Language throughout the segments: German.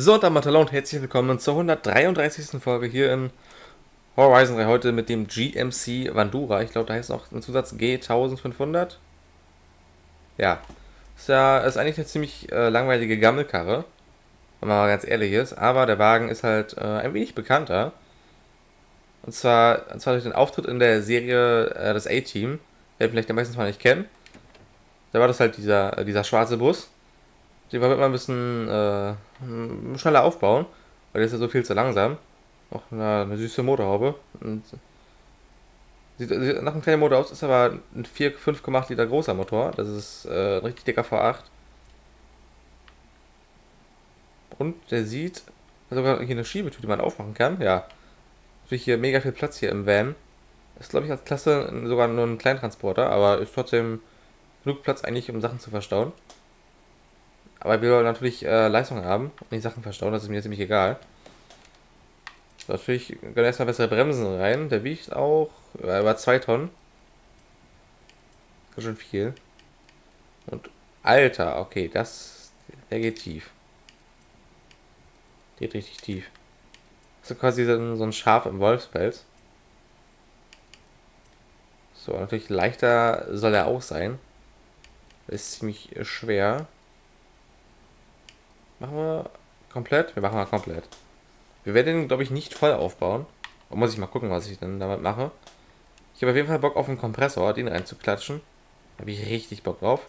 So, dann Matala und herzlich willkommen zur 133. Folge hier in Horizon 3. Heute mit dem GMC Vandura. Ich glaube, da heißt noch ein Zusatz G1500. Ja, ist ja ist eigentlich eine ziemlich äh, langweilige Gammelkarre, wenn man mal ganz ehrlich ist. Aber der Wagen ist halt äh, ein wenig bekannter. Und zwar, und zwar durch den Auftritt in der Serie äh, das A-Team, der vielleicht der meistens mal nicht kennt. Da war das halt dieser, äh, dieser schwarze Bus den wollen wir ein bisschen äh, schneller aufbauen, weil der ist ja so viel zu langsam. Auch eine, eine süße Motorhaube. Und sieht, sieht nach einem kleinen Motor aus, ist aber ein 4, 5,8 Liter großer Motor. Das ist äh, ein richtig dicker V8. Und der sieht sogar hier eine Schiebetür, die man aufmachen kann. Ja. Natürlich hier mega viel Platz hier im Van. Ist, glaube ich, als Klasse sogar nur ein Kleintransporter, aber ist trotzdem genug Platz eigentlich, um Sachen zu verstauen. Aber wir wollen natürlich äh, Leistung haben und nicht Sachen verstauen, das ist mir ziemlich egal. Natürlich können erstmal bessere Bremsen rein. Der wiegt auch über 2 Tonnen. Ganz schön viel. Und Alter, okay, das. Der geht tief. Geht richtig tief. Das ist quasi so ein Schaf im Wolfspelz. So, natürlich leichter soll er auch sein. ist ziemlich schwer. Machen wir komplett? Wir machen mal komplett. Wir werden den, glaube ich, nicht voll aufbauen. Da muss ich mal gucken, was ich denn damit mache. Ich habe auf jeden Fall Bock auf einen Kompressor, den reinzuklatschen. Da habe ich richtig Bock drauf.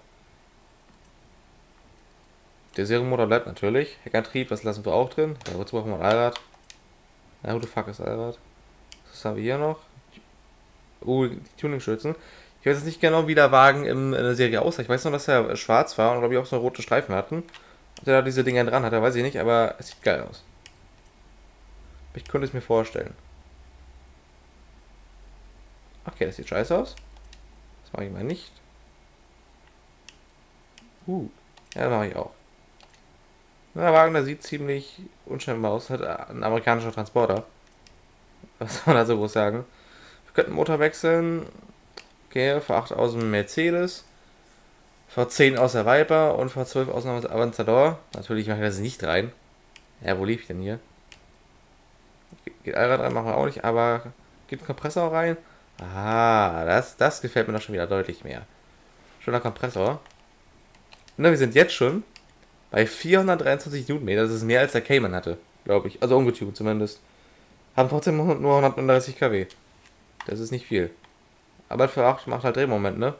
Der Serienmotor bleibt natürlich. Heckantrieb, das lassen wir auch drin. Ja, wozu brauchen wir ein Allrad? Na, who the fuck ist Allrad? Was haben wir hier noch? Oh, die Tuning-Schützen. Ich weiß jetzt nicht genau, wie der Wagen in, in der Serie aussah. Ich weiß nur, dass er schwarz war und glaube ich auch so rote Streifen hatten. Ob der da diese Dinger dran hat, weiß ich nicht, aber es sieht geil aus. Ich könnte es mir vorstellen. Okay, das sieht scheiße aus. Das mache ich mal nicht. Uh, ja, das mache ich auch. Der Wagen, der sieht ziemlich unscheinbar aus. Hat ein amerikanischer Transporter. Was soll man da so groß sagen? Wir könnten Motor wechseln. Okay, für 8 aus dem Mercedes. V10 aus der Viper und V12 aus dem Avanzador. Natürlich mache ich das nicht rein. Ja, wo lief ich denn hier? Geht Allrad rein, machen wir auch nicht, aber geht ein Kompressor rein. Ah, das, das gefällt mir doch schon wieder deutlich mehr. Schöner Kompressor. Na, wir sind jetzt schon bei 423 Newtonmeter. Das ist mehr als der Cayman hatte, glaube ich. Also ungetunt zumindest. Haben trotzdem nur 130 kW. Das ist nicht viel. Aber für 8 macht halt Drehmoment, ne?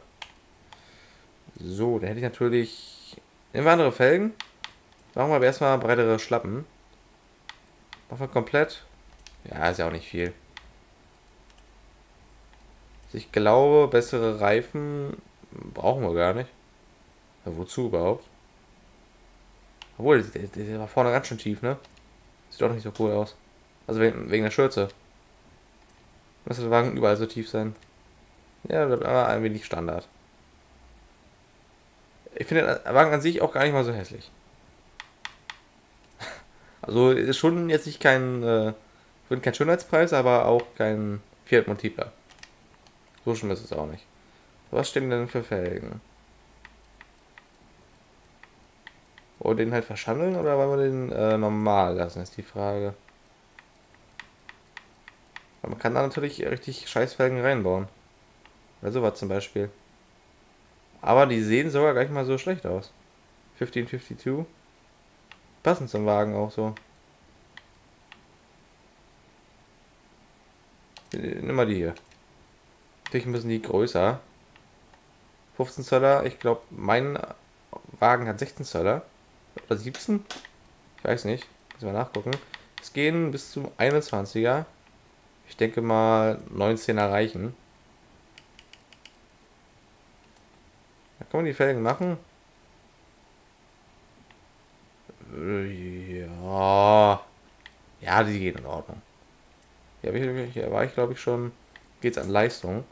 So, dann hätte ich natürlich. Wir andere Felgen. Machen wir aber erstmal breitere Schlappen. Machen wir komplett. Ja, ist ja auch nicht viel. Also ich glaube, bessere Reifen brauchen wir gar nicht. Ja, wozu überhaupt? Obwohl, der, der war vorne ganz schön tief, ne? Sieht doch nicht so cool aus. Also wegen, wegen der Schürze. Müsste der Wagen überall so tief sein. Ja, aber ein wenig Standard. Ich finde den Wagen an sich auch gar nicht mal so hässlich. Also ist schon jetzt nicht kein, äh, kein Schönheitspreis, aber auch kein Fiat Multipler. So schlimm ist es auch nicht. Was stehen denn für Felgen? Wollen wir den halt verschandeln oder wollen wir den äh, normal lassen, ist die Frage. Aber man kann da natürlich richtig Scheißfelgen reinbauen. Oder sowas zum Beispiel. Aber die sehen sogar gar nicht mal so schlecht aus. 1552. Passend zum Wagen auch so. Nimm mal die hier. Natürlich müssen die größer. 15 Zöller. Ich glaube, mein Wagen hat 16 Zöller. Oder 17? Ich weiß nicht. Müssen wir nachgucken. Es gehen bis zum 21er. Ich denke mal 19 erreichen. Kann man die Felgen machen? Ja. Ja, die gehen in Ordnung. Ja, hier war ich glaube ich schon. Geht es an Leistung.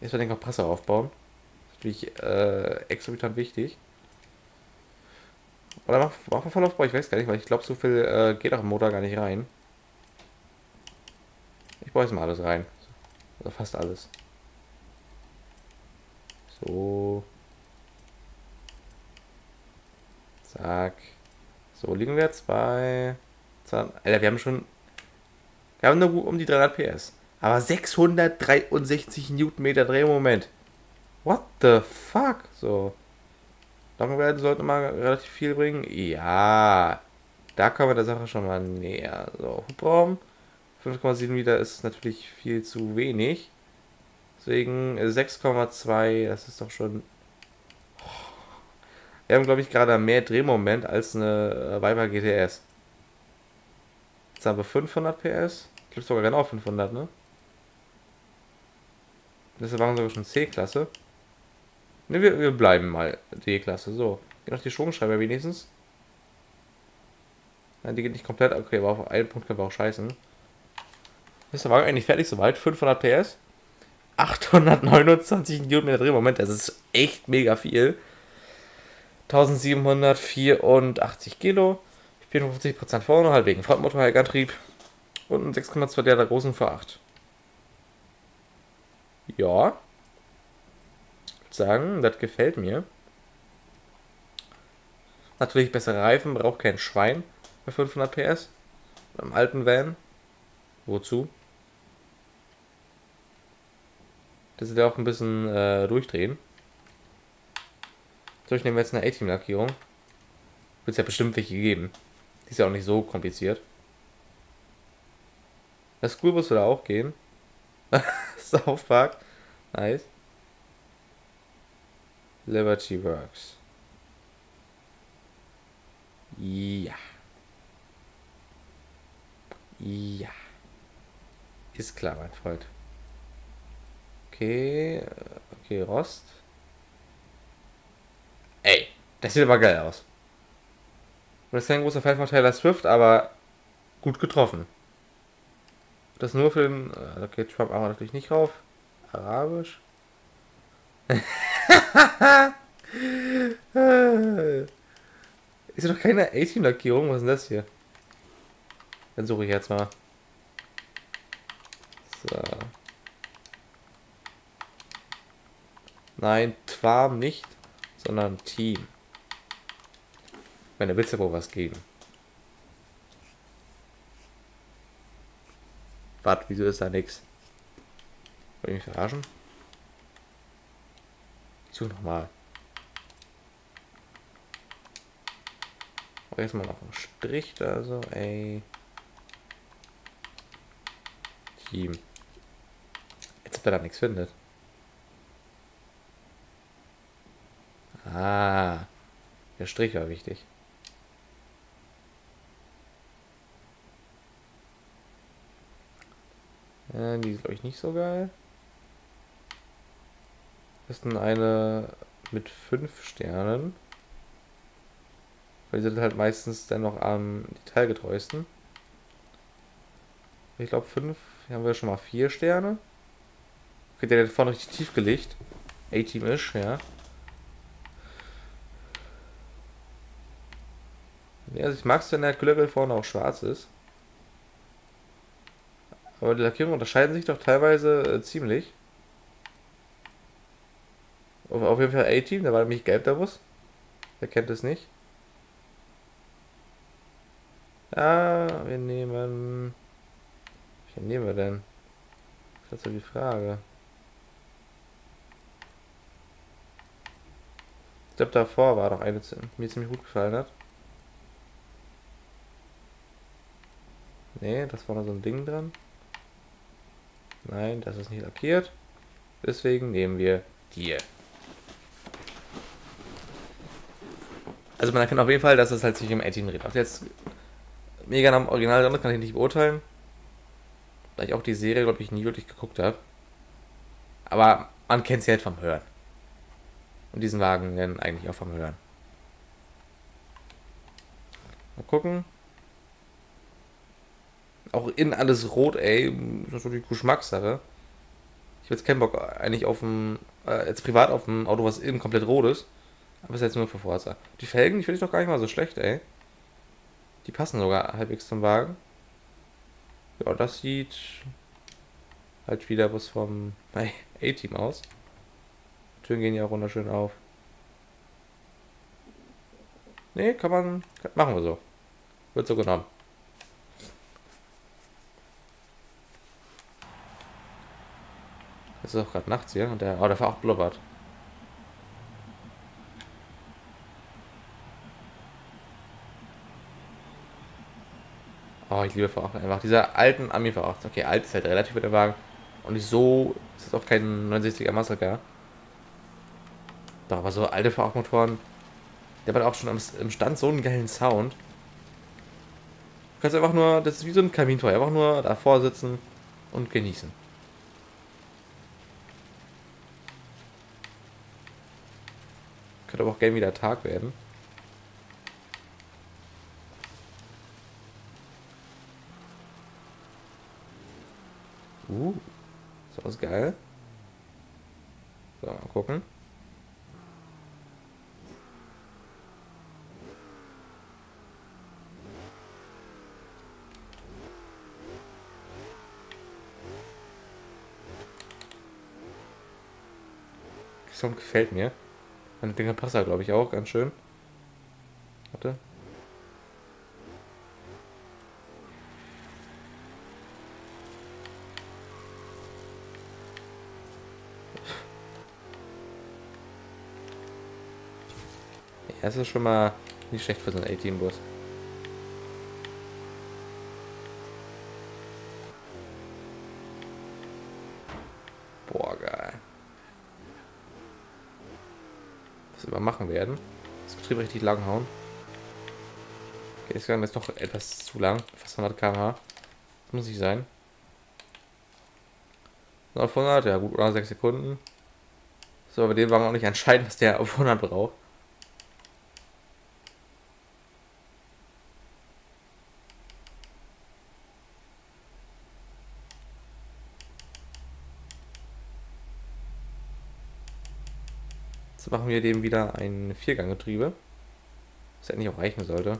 Erstmal den Kompressor aufbauen. Das ist natürlich äh, exorbitant wichtig. Oder mach, mach Vollaufbau, ich weiß gar nicht, weil ich glaube, so viel äh, geht auch im Motor gar nicht rein. Ich baue jetzt mal alles rein. Also fast alles. So. Zack. So, liegen wir jetzt bei... Alter, wir haben schon... Wir haben nur um die 300 PS. Aber 663 Newtonmeter Drehmoment. What the fuck? So. Langwerte sollten mal relativ viel bringen. Ja. Da kommen wir der Sache schon mal näher. So, Hubraum. 5,7 Liter ist natürlich viel zu wenig. Deswegen 6,2, das ist doch schon. Wir haben, glaube ich, gerade mehr Drehmoment als eine äh, Viper GTS. Jetzt haben wir 500 PS. Ich glaube sogar genau 500, ne? Das waren sogar schon C-Klasse. Ne, wir, wir bleiben mal D-Klasse. So. Geht noch die Schwungscheibe wenigstens. Nein, die geht nicht komplett. Okay, aber auf einen Punkt können wir auch scheißen. Ist der Wagen eigentlich fertig soweit? 500 PS. 829 Newtonmeter Drehmoment. Das ist echt mega viel. 1784 Kilo. 54% vorne, halt wegen Frontmotor, Hegantrieb. Und ein 6,2 Liter großen V8. Ja. Ich würde sagen, das gefällt mir. Natürlich bessere Reifen, braucht kein Schwein bei 500 PS. Beim alten Van. Wozu? Das wird auch ein bisschen äh, durchdrehen. So, ich nehme jetzt eine A-Team-Lackierung. Wird es ja bestimmt welche geben. Die ist ja auch nicht so kompliziert. Das Schoolbus würde auch gehen. South Park. Nice. Liberty Works. Ja. Ja. Ist klar, mein Freund. Okay. Okay, Rost. Ey, das sieht aber geil aus. Und das ist kein großer Fan von Taylor Swift, aber gut getroffen. Das nur für den. Äh, okay, Trump aber natürlich nicht drauf. Arabisch. ist doch keine 18-Lackierung. Was ist denn das hier? Dann suche ich jetzt mal. So. Nein, Twarm nicht, sondern Team. Meine Witze wohl was geben. Warte, wieso ist da nichts? Wollt ihr mich verarschen? Ich suche nochmal. Mach jetzt mal noch einen Strich da so, ey. Team. Jetzt ob er da nichts findet. Ah, der Strich war wichtig. Ja, die ist, glaube ich, nicht so geil. Das ist eine mit 5 Sternen. Weil die sind halt meistens dann noch am detailgetreuesten. Ich glaube 5, hier haben wir schon mal 4 Sterne. Okay, der hat vorne richtig tief gelegt. A-Team ist, ja. Ja, also ich mag es, wenn der Glöckel vorne auch schwarz ist. Aber die Lackierungen unterscheiden sich doch teilweise äh, ziemlich. Auf, auf jeden Fall A-Team, da war nämlich gelb der Bus. Wer kennt es nicht? Ja, wir nehmen... Welchen nehmen wir denn? Das ist so die Frage. Ich glaube, davor war doch eine, die mir ziemlich gut gefallen hat. Nee, das war noch so ein Ding dran. Nein, das ist nicht lackiert. Deswegen nehmen wir hier. Also man erkennt auf jeden Fall, dass es halt sich um 18 dreht. Auch jetzt mega am Original dran, kann ich nicht beurteilen. Weil ich auch die Serie, glaube ich, nie wirklich geguckt habe. Aber man kennt sie halt vom Hören. Und diesen Wagen dann eigentlich auch vom Hören. Mal gucken. Auch in alles rot, ey. Das ist natürlich Geschmackssache. Ich habe jetzt keinen Bock eigentlich auf ein, äh, jetzt privat auf ein Auto, was innen komplett rot ist. Aber ist jetzt nur für Forza. Die Felgen, die finde ich doch gar nicht mal so schlecht, ey. Die passen sogar halbwegs zum Wagen. Ja, das sieht halt wieder was vom A-Team aus. Türen gehen ja auch wunderschön auf. Ne, kann man. Machen wir so. Wird so genommen. Es ist auch gerade nachts hier und der, oh, der war auch blubbert. Oh, ich liebe V8 einfach. Dieser alten Ami V8. Okay, alt ist halt relativ mit der Wagen. Und nicht so. Ist auch kein 69er Muscle Car. Doch, aber so alte V8-Motoren. Der hat auch schon im Stand so einen geilen Sound. Du kannst einfach nur. Das ist wie so ein Kaminfeuer. Einfach nur davor sitzen und genießen. Könnte aber auch gerne wieder Tag werden. Uh, ist aus geil. So, mal gucken. Gefällt mir. Meine Dinger passen glaube ich, auch ganz schön. Warte. Ja, das ist schon mal nicht schlecht für so einen A-Team-Bus. Boah, geil. Was wir machen werden. Das Betrieb richtig lang hauen. Okay, das ist doch etwas zu lang. Fast 100 km/h. Muss nicht sein. Auf 100, ja gut, oder 6 Sekunden. So, aber den Wagen auch nicht entscheiden, was der auf 100 braucht. Machen wir dem wieder ein Vierganggetriebe. Was endlich auch reichen sollte.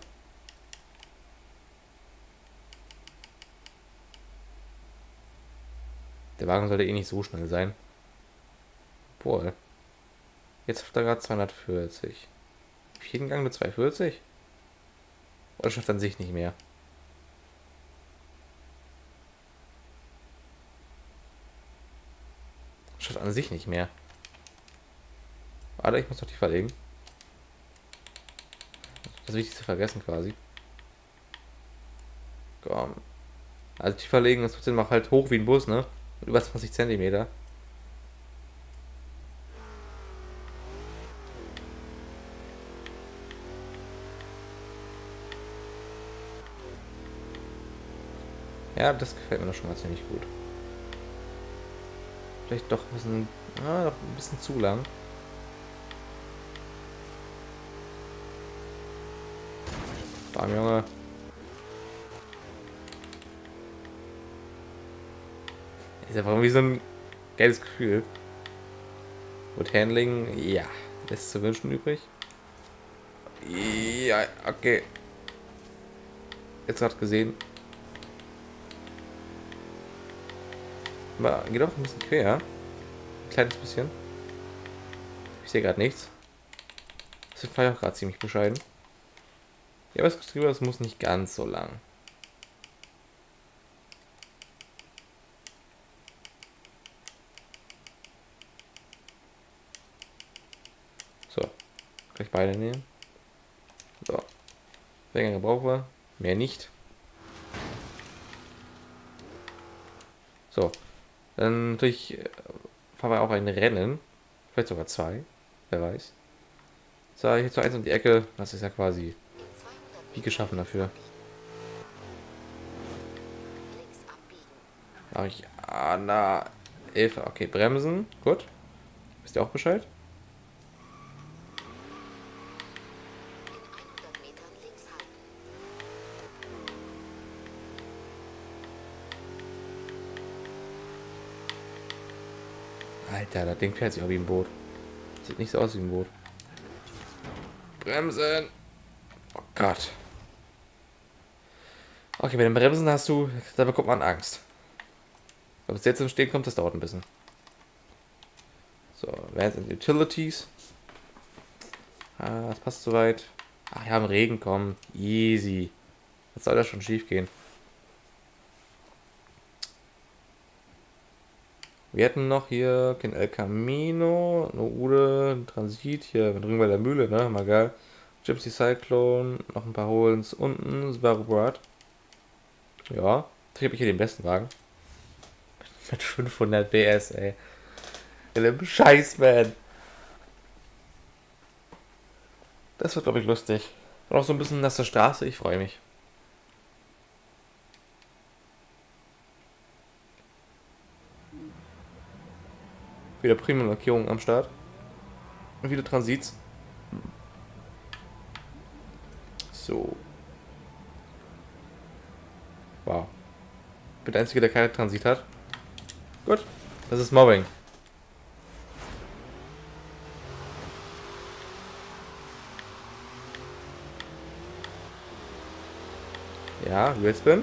Der Wagen sollte eh nicht so schnell sein. Boah. Jetzt hat er gerade 240. Vierten Gang mit 240? Oder schafft er an sich nicht mehr? Schafft an sich nicht mehr. Warte, ich muss noch die verlegen. Das Wichtigste vergessen quasi. Komm. Also die verlegen ist trotzdem halt hoch wie ein Bus, ne? Und über 20 Zentimeter. Ja, das gefällt mir doch schon mal ziemlich gut. Vielleicht doch ein bisschen, ah, doch ein bisschen zu lang. Bam, Junge. Ist einfach irgendwie so ein geiles Gefühl. Mit Handling, ja, lässt zu wünschen übrig. Ja, okay. Jetzt gerade gesehen. Aber geht auch ein bisschen quer. Ein kleines bisschen. Ich sehe gerade nichts. Das ist auch gerade ziemlich bescheiden. Ja, aber das Getriebe, das muss nicht ganz so lang. So. Gleich beide nehmen. So. Länger brauchen wir. Mehr nicht. So. Dann natürlich äh, fahren wir auch ein Rennen. Vielleicht sogar zwei. Wer weiß. So, hier zu eins um die Ecke. Das ist ja quasi wie geschaffen dafür. Mach ich Anna Eva. Okay, bremsen. Gut. Wisst ihr auch Bescheid? Alter, das Ding fährt sich auch wie ein Boot. Sieht nicht so aus wie ein Boot. Bremsen. Oh Gott. Okay, bei den Bremsen hast du, da bekommt man Angst. Ob es jetzt im Stehen kommt, das dauert ein bisschen. So, Vans and Utilities. Ah, das passt soweit. Ach ja, im Regen kommen. Easy. Was soll da schon schief gehen? Wir hätten noch hier kein El Camino, eine Ude, Transit hier, wir bei der Mühle, ne? Mal geil. Gypsy Cyclone, noch ein paar Holens unten, Subaru Brad. Ja, ich habe hier den besten Wagen. Mit 500 PS, ey. In dem Scheiß, man. Das wird, glaube ich, lustig. Und auch so ein bisschen nasse Straße, ich freue mich. Wieder prima Lackierung am Start. Und wieder Transits. So. Wow. Ich bin der Einzige, der keine Transit hat. Gut. Das ist Mobbing. Ja, Wheelspin.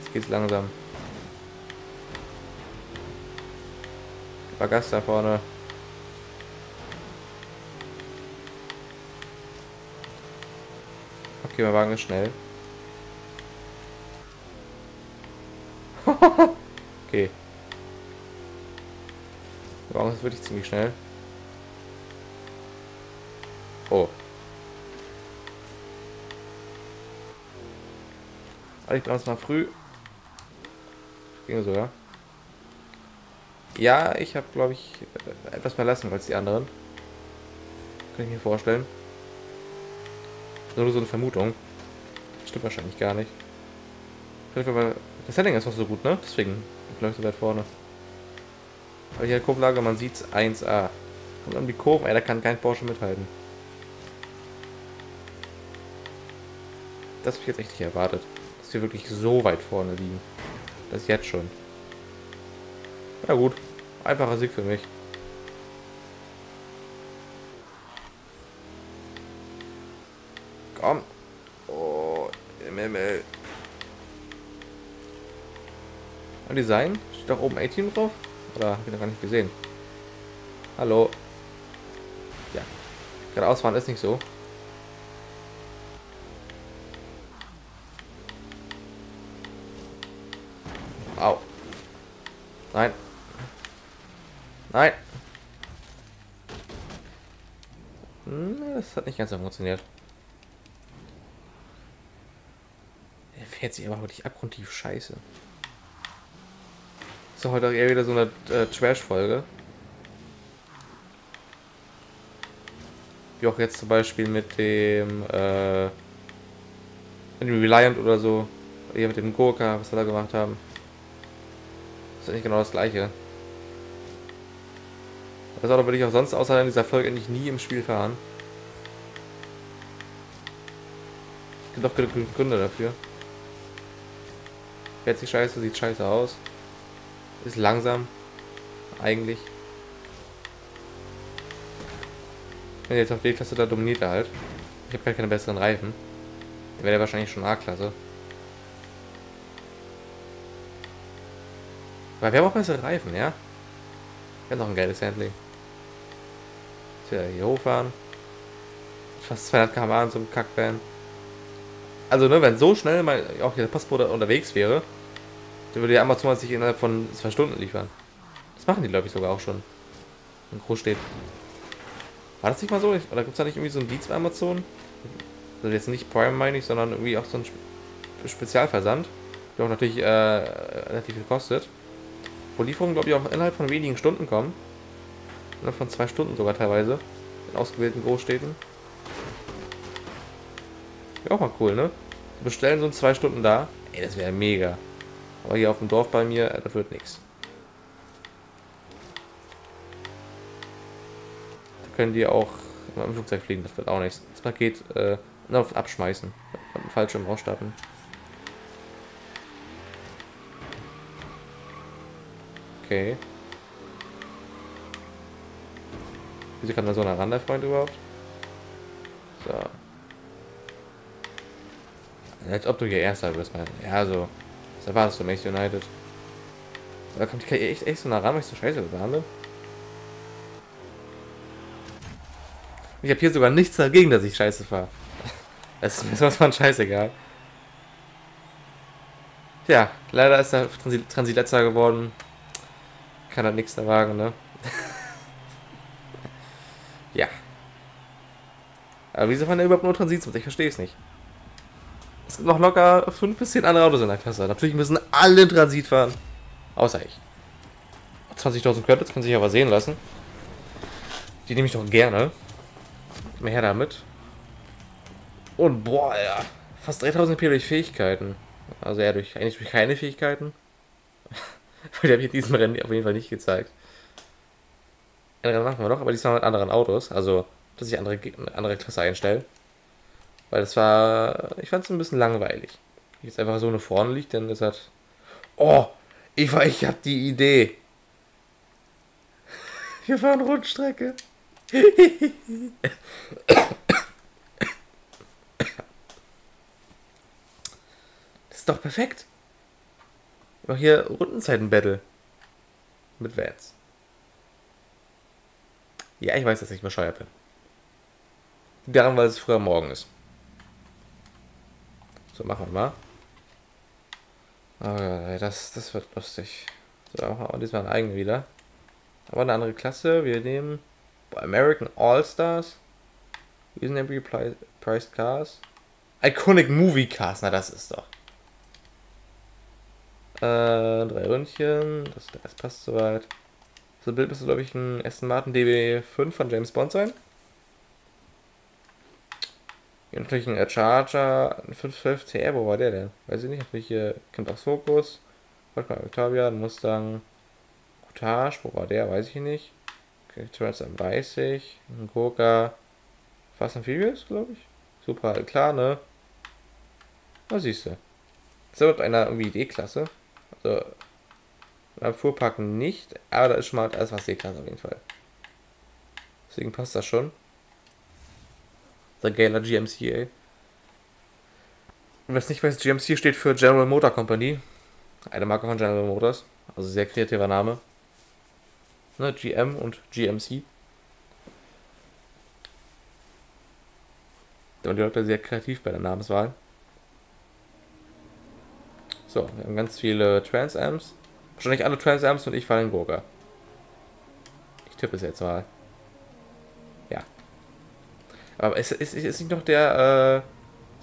Jetzt geht's langsam. Gas da vorne. Okay, mein Wagen ist schnell. okay. Der Wagen ist wirklich ziemlich schnell. Oh. Also ich brauche mal früh. Ging sogar. Ja, ich habe, glaube ich, etwas mehr lassen als die anderen. Kann ich mir vorstellen. Nur so eine Vermutung. Stimmt wahrscheinlich gar nicht. Das Setting ist noch so gut, ne? Deswegen ich so weit vorne. Aber hier Kurvlage, man sieht's 1A. Und dann die Kurve, ey, da kann kein Porsche mithalten. Das habe ich jetzt echt nicht erwartet. Dass wir wirklich so weit vorne liegen. Das jetzt schon. Na gut. Einfacher Sieg für mich. Komm. Oh, MML. Ein Design? Steht doch oben 18 drauf? Oder habe ich noch gar nicht gesehen? Hallo. Ja. Geradeaus fahren ist nicht so. Au. Nein. Nein. Hm, das hat nicht ganz so funktioniert. Er fährt sich aber wirklich abgrundtief scheiße. Ist doch heute eher wieder so eine äh, Trash-Folge. Wie auch jetzt zum Beispiel mit dem, äh, mit dem Reliant oder so. Hier mit dem Gurka, was wir da gemacht haben. Ist nicht genau das gleiche. Das Auto würde ich auch sonst außer in dieser Folge eigentlich nie im Spiel fahren. Es gibt auch genug Gründe dafür. Fährt sich scheiße, sieht scheiße aus. Ist langsam. Eigentlich. Wenn jetzt auf D-Klasse da dominiert er halt. Ich habe halt keine besseren Reifen. Der wäre wahrscheinlich schon A-Klasse. Weil wir haben auch bessere Reifen, ja? Wir haben noch ein geiles Handling wieder hier hochfahren. Fast 200 km/h einem Kackbahn. Also, ne, wenn so schnell mal auch der Postbote unterwegs wäre, dann würde der Amazon sich innerhalb von zwei Stunden liefern. Das machen die, glaube ich, sogar auch schon. In Großstädten. War das nicht mal so? Oder gibt es da nicht irgendwie so einen Dienst bei Amazon? Also jetzt nicht Prime meine ich, sondern irgendwie auch so ein Spezialversand, der auch natürlich äh, relativ viel kostet. Wo Lieferungen, glaube ich, auch innerhalb von wenigen Stunden kommen. Ne, von zwei Stunden sogar teilweise. In ausgewählten Großstädten. Wäre auch mal cool, ne? Bestellen so in zwei Stunden da. Ey, das wäre mega. Aber hier auf dem Dorf bei mir, das wird nichts. Da können die auch mal im Flugzeug fliegen, das wird auch nichts. Das Paket äh, auf abschmeißen. Mit Fallschirm ausstatten. Okay. Wieso kann da so nah ran, Freund überhaupt? So. Als ob du hier Erster wirst, mein. Ja, so. Das erwartest du, Manchester United. Da kommt die KI echt, echt so nah ran, weil ich so scheiße behandle. Ich habe hier sogar nichts dagegen, dass ich scheiße fahre. Es ist mir sowas von scheißegal. Ja, leider ist der Transit, letzter geworden. Kann halt nichts da wagen, ne? ja. Aber wieso fahren da überhaupt nur Transits mit? Ich verstehe es nicht. Noch locker 5 bis 10 andere Autos in der Klasse. Natürlich müssen alle Transit fahren. Außer ich. 20.000 Credits kann sich aber sehen lassen. Die nehme ich doch gerne. Mehr her damit. Und boah, ja. Fast 3000 P durch Fähigkeiten. Also ja, durch, eigentlich durch keine Fähigkeiten. Weil die habe ich in diesem Rennen auf jeden Fall nicht gezeigt. Ein Rennen machen wir noch, aber diesmal mit anderen Autos. Also, dass ich andere, andere Klasse einstelle. Weil das war, ich fand es ein bisschen langweilig. Jetzt einfach so eine vorne liegt, denn das hat. Oh, ich, war, ich hab die Idee. Wir fahren Rundstrecke. Das ist doch perfekt. Ich mach hier Rundenzeiten-Battle. Mit Vans. Ja, ich weiß, dass ich bescheuert bin. Daran, weil es früher morgen ist. So, machen wir mal. Oh, das, das wird lustig. So, machen wir diesmal einen eigenen wieder. Aber eine andere Klasse. Wir nehmen American All-Stars. Reasonably priced cars. Iconic Movie Cars, na das ist doch. Äh, drei Ründchen. Das, das passt soweit. Das Bild müsste, glaube ich, ein Aston Martin DB5 von James Bond sein. Hier natürlich ein Charger, ein 512 TR, wo war der denn? Weiß ich nicht, natürlich hier auch Focus. Volkswagen Octavia, Mustang Coutage, wo war der? Weiß ich nicht. Okay, Transam weiß ich. Ein Gurka Fast and Furious, glaube ich. Super, klar, ne? Na, siehst du. Ist überhaupt einer irgendwie D-Klasse. Also, beim Fuhrpark nicht, aber da ist schon mal alles was D-Klasse auf jeden Fall. Deswegen passt das schon. Der Gala GMC, Und wer es nicht weiß, GMC steht für General Motor Company. Eine Marke von General Motors. Also sehr kreativer Name. Ne, GM und GMC. Da waren die Leute sehr kreativ bei der Namenswahl. So, wir haben ganz viele Trans Amps. Wahrscheinlich alle Trans Amps und ich fallen Gurka. Ich tippe es jetzt mal. Aber ist, ist, ist nicht noch der,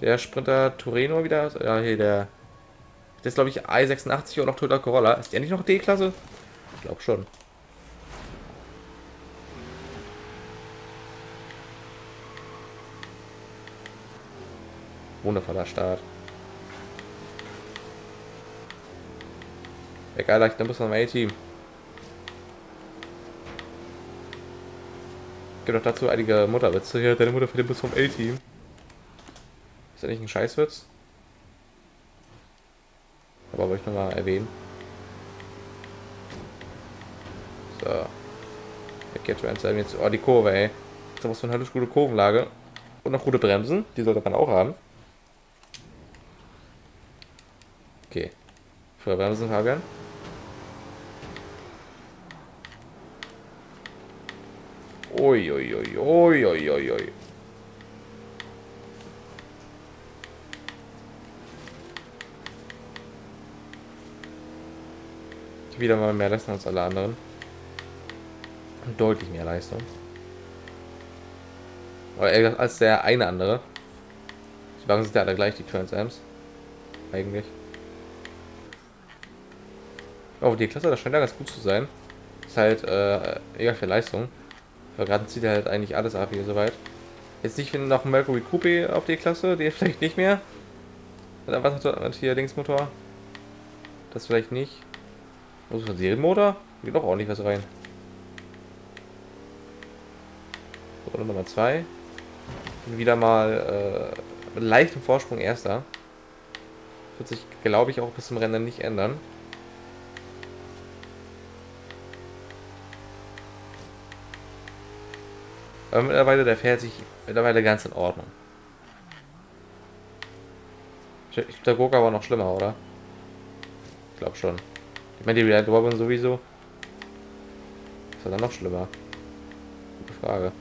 äh, der Sprinter Torino wieder? Ja, hier der. Das ist, glaube ich, i86 und noch Toyota Corolla. Ist der nicht noch D-Klasse? Ich glaube schon. Wundervoller Start. Egal, ich es noch A-Team. Gibt auch dazu einige Mutterwitze. Hier, deine Mutter fährt bis vom A-Team. Ist ja nicht ein Scheißwitz? Aber wollte ich nochmal erwähnen. So. Jetzt jetzt. Oh, die Kurve, ey. Haben wir so eine gute Kurvenlage. Und noch gute Bremsen. Die sollte man auch haben. Okay. Bremsen, Fabian. Ui, ui, ui, ui, ui. Wieder mal mehr Leistung als alle anderen. Deutlich mehr Leistung. Aber als der eine andere. Wagen sind ja alle gleich, die Trans Amps. Eigentlich. Oh, die Klasse, das scheint ja ganz gut zu sein. Ist halt, äh, egal für Leistung. Aber gerade zieht er halt eigentlich alles ab hier soweit. Jetzt nicht noch ein Mercury Coupe auf die Klasse, die vielleicht nicht mehr. Was hat hier Dingsmotor? Das vielleicht nicht. Was ist ein Serienmotor? Geht doch ordentlich was rein. So, Nummer 2. Wieder mal äh, mit leichtem Vorsprung erster. Wird sich, glaube ich, auch bis zum Rennen nicht ändern. Aber mittlerweile, der fährt sich mittlerweile ganz in Ordnung. Ich, der Gurka war noch schlimmer, oder? Ich glaube schon. Ich meine, die Red Robin sowieso. Ist er dann noch schlimmer? Gute Frage.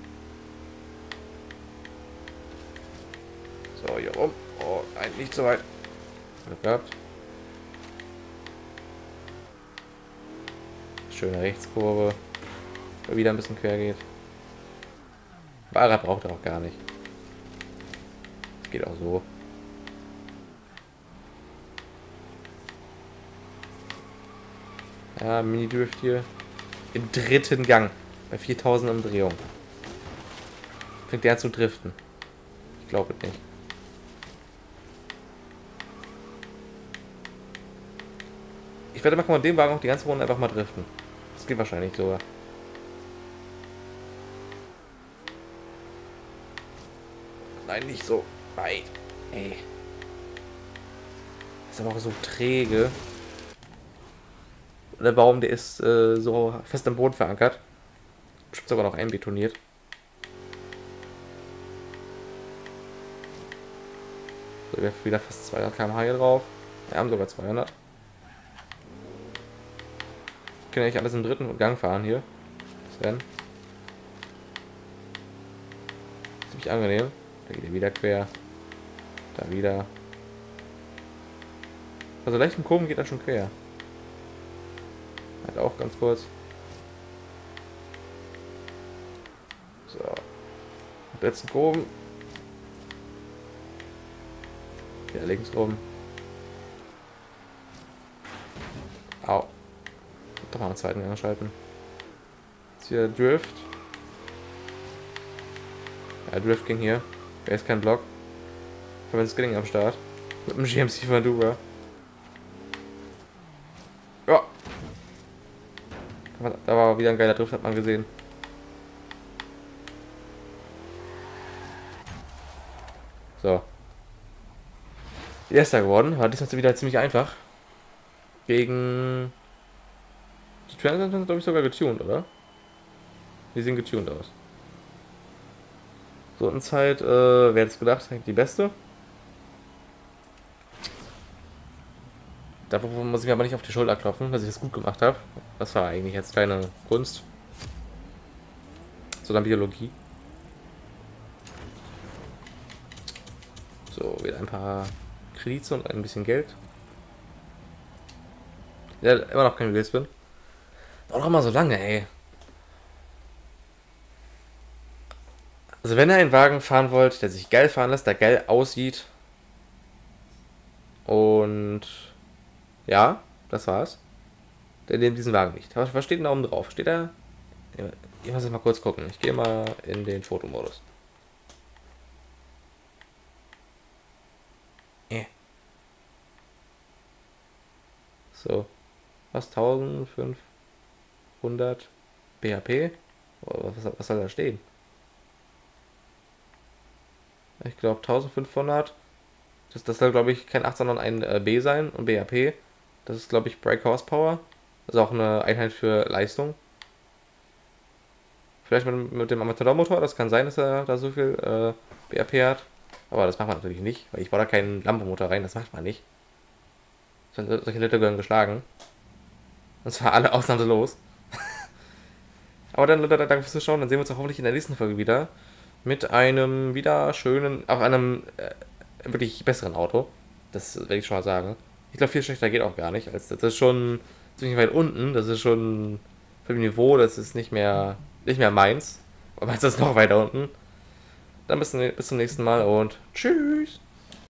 So, jo. rum. Oh, nein, nicht so weit. Glück gehabt. Schöne Rechtskurve. Wieder ein bisschen quer geht. Fahrrad braucht er auch gar nicht. Das geht auch so. Ja, Mini-Drift hier. Im dritten Gang. Bei 4000 Umdrehungen. Fängt der zu driften. Ich glaube nicht. Ich werde mal mit dem Wagen auch die ganze Runde einfach mal driften. Das geht wahrscheinlich sogar. Nicht so weit. Ey. ist aber auch so träge. Der Baum, der ist äh, so fest am Boden verankert. Bestimmt sogar noch einbetoniert. So, wir wieder fast 200 km/h hier drauf. Wir haben sogar 200. Ich kann eigentlich alles im dritten Gang fahren hier. Das Rennen. Ziemlich angenehm. Da geht er wieder quer. Da wieder. Also leicht im Kurven geht er schon quer. Halt auch ganz kurz. So. Letzten Kurven. Wieder links rum. Au. Doch mal einen zweiten Gang schalten. Jetzt hier Drift. Ja, Drift ging hier. Er ist kein Block. Ich habe ein Skinning am Start. Mit dem GMC von Duba. Ja. Da war wieder ein geiler Drift, hat man gesehen. So. Erster geworden. War diesmal wieder ziemlich einfach. Gegen. Die Trans sind, glaube ich, sogar getuned, oder? Die sehen getuned aus. So Rundenzeit, äh, wer hätte es gedacht, die beste. Dafür muss ich mir aber nicht auf die Schulter klopfen, dass ich das gut gemacht habe. Das war eigentlich jetzt keine Kunst. Sondern Biologie. So, wieder ein paar Kredite und ein bisschen Geld. Ja, immer noch kein Wheelspin. Auch immer so lange, ey. Also wenn ihr einen Wagen fahren wollt, der sich geil fahren lässt, der geil aussieht. Und ja, das war's. Dann nehmt diesen Wagen nicht. Was steht denn da oben drauf? Steht da? Ich muss jetzt mal kurz gucken. Ich gehe mal in den Fotomodus. Yeah. So. Was? 1500 BHP? Was, was soll da stehen? Ich glaube 1500. Das, das soll, glaube ich, kein 8, sondern ein äh, B sein und BAP. Das ist, glaube ich, Brake Horsepower. Das ist auch eine Einheit für Leistung. Vielleicht mit, mit dem Amateurmotor, das kann sein, dass er da so viel äh, BAP hat. Aber das macht man natürlich nicht, weil ich baue da keinen Lampenmotor rein, das macht man nicht. Solche Leute gehören geschlagen. Und zwar alle ausnahmslos. Aber dann, Leute, danke fürs Zuschauen. Dann sehen wir uns hoffentlich in der nächsten Folge wieder mit einem wieder schönen, auch einem äh, wirklich besseren Auto. Das werde ich schon mal sagen. Ich glaube, viel schlechter geht auch gar nicht. Als, das ist schon ziemlich weit unten. Das ist schon für dem Niveau, das ist nicht mehr, nicht mehr meins. Aber meins ist noch weiter unten. Dann bis, bis zum nächsten Mal und tschüss.